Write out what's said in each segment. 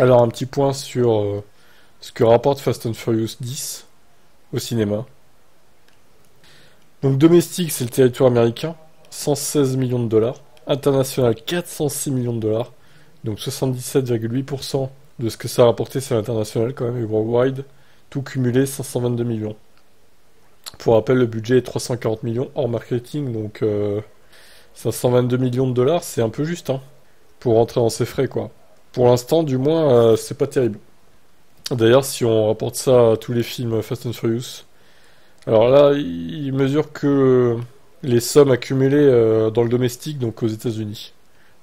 Alors, un petit point sur euh, ce que rapporte Fast and Furious 10 au cinéma. Donc, domestique, c'est le territoire américain, 116 millions de dollars. International, 406 millions de dollars. Donc, 77,8% de ce que ça a rapporté, c'est l'international quand même, et worldwide. Tout cumulé, 522 millions. Pour rappel, le budget est 340 millions hors marketing, donc 522 euh, millions de dollars, c'est un peu juste, hein, pour rentrer dans ses frais, quoi. Pour l'instant, du moins, euh, c'est pas terrible. D'ailleurs, si on rapporte ça à tous les films Fast and Furious, alors là, il mesure que les sommes accumulées euh, dans le domestique, donc aux États-Unis,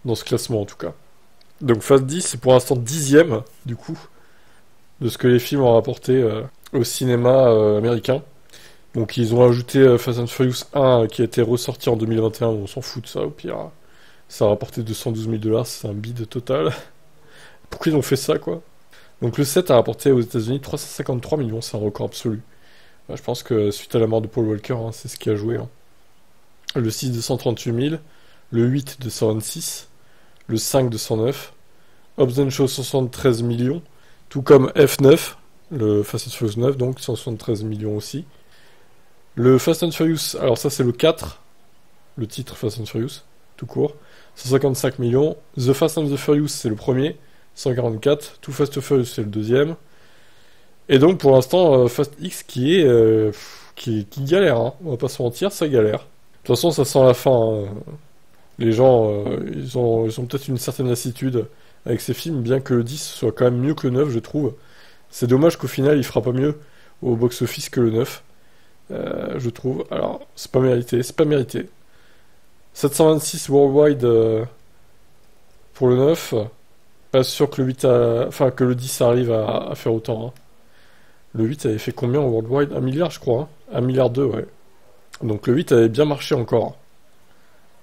dans ce classement en tout cas. Donc Fast 10, c'est pour l'instant dixième, du coup, de ce que les films ont rapporté au cinéma américain. Donc ils ont ajouté euh, Fast and Furious 1 euh, qui a été ressorti en 2021, on s'en fout de ça au pire. Ça a rapporté 212 000 dollars, c'est un bide total. Pourquoi ils ont fait ça quoi? Donc le 7 a rapporté aux États-Unis 353 millions, c'est un record absolu. je pense que suite à la mort de Paul Walker, hein, c'est ce qui a joué. Hein. Le 6 de 138 000, le 8 de 126, le 5 de 109, Hobbs Show 173 millions, tout comme F9, le Fast and Furious 9, donc 173 millions aussi. Le Fast and Furious, alors ça c'est le 4, le titre Fast and Furious, tout court, 155 millions. The Fast and the Furious c'est le premier, 144. Too Fast and Furious c'est le deuxième. Et donc pour l'instant euh, Fast X qui est euh, qui, galère, hein. on va pas se mentir, ça galère. De toute façon ça sent la fin. Hein. Les gens euh, ils ont, ils ont peut-être une certaine lassitude avec ces films, bien que le 10 soit quand même mieux que le 9 je trouve. C'est dommage qu'au final il fera pas mieux au box-office que le 9. Euh, je trouve. Alors, c'est pas mérité, c'est pas mérité. 726 worldwide pour le 9. Pas sûr que le 8 enfin que le 10 arrive à, faire autant. Hein. Le 8 avait fait combien en worldwide? Un milliard, je crois. Hein. Un milliard 2, ouais. Donc le 8 avait bien marché encore.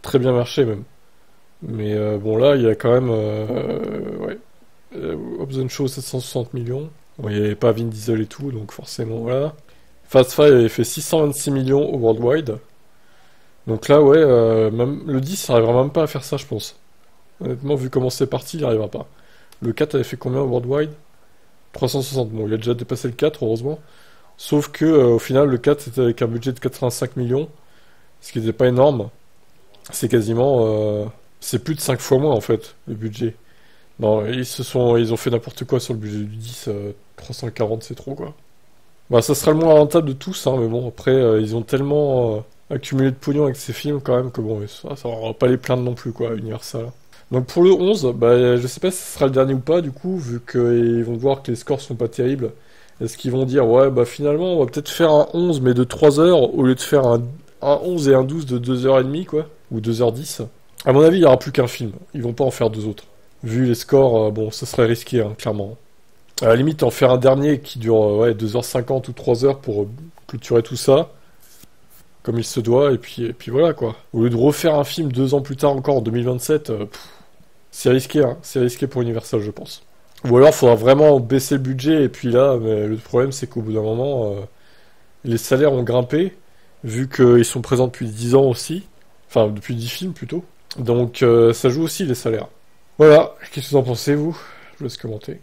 Très bien marché même. Mais euh, bon là, il y a quand même ouais. Option Show 760 millions. Il n'y avait pas Vin Diesel et tout, donc forcément voilà. Fast Five avait fait 626 millions au worldwide. Donc là, ouais, euh, même le 10 n'arrivera même pas à faire ça, je pense. Honnêtement, vu comment c'est parti, il n'y arrivera pas. Le 4 avait fait combien worldwide? 360. Bon, il a déjà dépassé le 4, heureusement. Sauf que, euh, au final, le 4 c'était avec un budget de 85 millions, ce qui n'était pas énorme. C'est quasiment. Euh, c'est plus de 5 fois moins, en fait, le budget. Non, ils, se sont, ils ont fait n'importe quoi sur le budget du 10. 340, c'est trop, quoi. Bah, ça sera le moins rentable de tous, hein, mais bon, après, euh, ils ont tellement euh, accumulé de pognon avec ces films quand même que bon, ça, ça va pas les plaindre non plus, quoi, Universal. Donc pour le 11, bah, je sais pas si ce sera le dernier ou pas, du coup, vu qu'ils vont voir que les scores sont pas terribles. Est-ce qu'ils vont dire, ouais, bah finalement, on va peut-être faire un 11, mais de 3 heures, au lieu de faire un, 11 et un 12 de 2h30, quoi, ou 2h10 À mon avis, il y aura plus qu'un film. Ils vont pas en faire deux autres. Vu les scores, euh, bon, ça serait risqué, hein, clairement. À la limite, en faire un dernier qui dure euh, ouais, 2h50 ou 3h pour euh, clôturer tout ça, comme il se doit, et puis, et puis voilà quoi. Au lieu de refaire un film deux ans plus tard encore, en 2027, euh, c'est risqué, hein. c'est risqué pour Universal, je pense. Ou alors, il faudra vraiment baisser le budget, et puis là, mais le problème, c'est qu'au bout d'un moment, les salaires ont grimpé, vu qu'ils sont présents depuis 10 ans aussi, enfin, depuis 10 films plutôt. Donc, ça joue aussi les salaires. Voilà, qu'est-ce que vous en pensez, vous? Je vous laisse commenter.